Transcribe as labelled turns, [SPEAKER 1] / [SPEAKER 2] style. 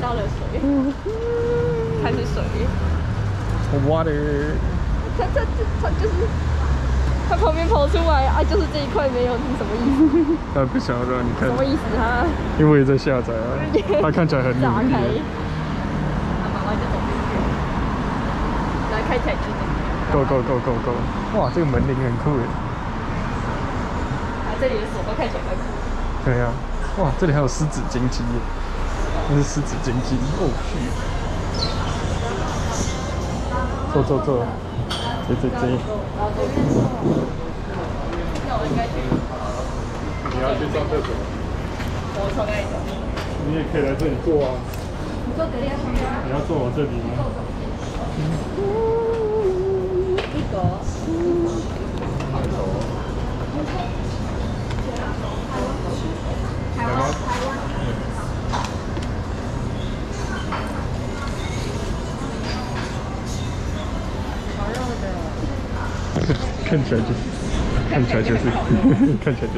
[SPEAKER 1] 到了水，开始水。
[SPEAKER 2] Water，
[SPEAKER 1] 它它它就是它旁边跑出来啊，就是这一块没有，是什么意思？
[SPEAKER 2] 他不想要让你看
[SPEAKER 1] 什，么意思啊？
[SPEAKER 2] 因为在下载啊，他看起来很努
[SPEAKER 1] 打开。
[SPEAKER 2] 力。
[SPEAKER 1] 啊，妈妈就走进去了。来开起来就是。
[SPEAKER 2] Go go go go go！哇，这个门铃很酷耶。
[SPEAKER 1] 啊，这里的锁都看起来很酷。
[SPEAKER 2] 对啊，哇，这里还有湿纸巾机耶，那是湿纸巾机哦，去。坐坐坐，这这这。
[SPEAKER 1] 那我应该去，
[SPEAKER 2] 你要去上厕所，
[SPEAKER 1] 我从那里走。
[SPEAKER 2] 你也可以来这里坐啊。
[SPEAKER 1] 你坐隔壁？
[SPEAKER 2] 你要坐我这里吗？看起来就，看起来就是，看起来就。